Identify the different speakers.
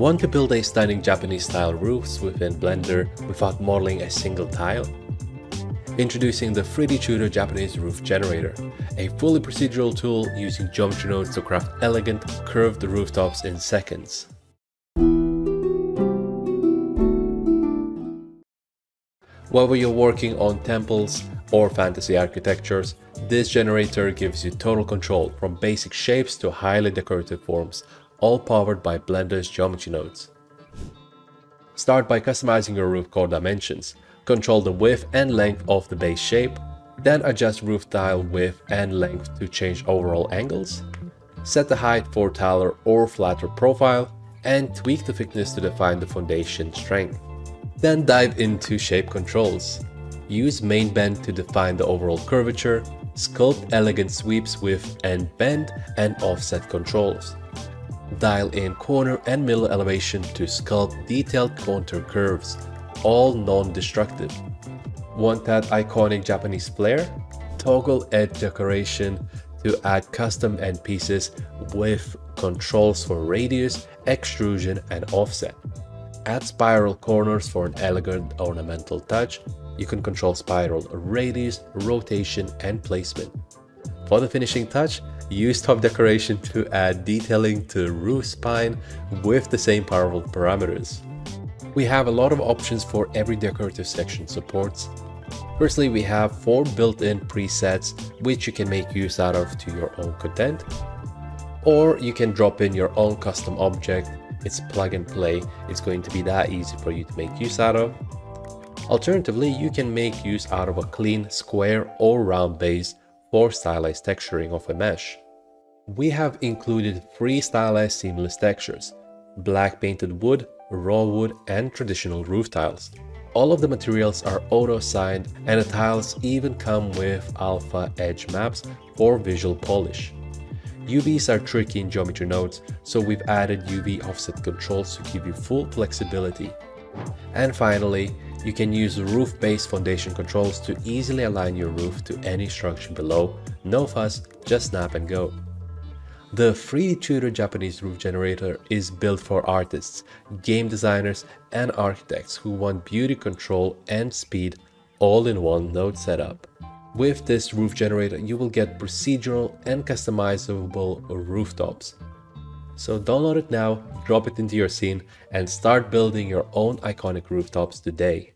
Speaker 1: Want to build a stunning Japanese style roofs within Blender without modeling a single tile? Introducing the 3D Tudor Japanese Roof Generator, a fully procedural tool using geometry nodes to craft elegant, curved rooftops in seconds. Whether you're working on temples or fantasy architectures, this generator gives you total control from basic shapes to highly decorative forms, all powered by Blender's geometry nodes. Start by customizing your roof core dimensions. Control the width and length of the base shape, then adjust roof tile width and length to change overall angles. Set the height for taller or flatter profile, and tweak the thickness to define the foundation strength. Then dive into shape controls. Use main bend to define the overall curvature, sculpt elegant sweeps with end bend and offset controls. Dial in corner and middle elevation to sculpt detailed contour curves, all non-destructive. Want that iconic Japanese flair? Toggle edge decoration to add custom end pieces with controls for radius, extrusion and offset. Add spiral corners for an elegant ornamental touch. You can control spiral radius, rotation and placement. For the finishing touch, use top decoration to add detailing to roof spine with the same powerful parameters. We have a lot of options for every decorative section supports. Firstly, we have four built-in presets which you can make use out of to your own content. Or you can drop in your own custom object it's plug and play. It's going to be that easy for you to make use out of. Alternatively, you can make use out of a clean square or round base for stylized texturing of a mesh. We have included three stylized seamless textures, black painted wood, raw wood and traditional roof tiles. All of the materials are auto-signed and the tiles even come with alpha edge maps for visual polish. UVs are tricky in geometry nodes, so we've added UV offset controls to give you full flexibility. And finally, you can use roof-based foundation controls to easily align your roof to any structure below, no fuss, just snap and go. The 3D Tudor Japanese Roof Generator is built for artists, game designers, and architects who want beauty control and speed all in one node setup. With this roof generator, you will get procedural and customizable rooftops. So download it now, drop it into your scene, and start building your own iconic rooftops today.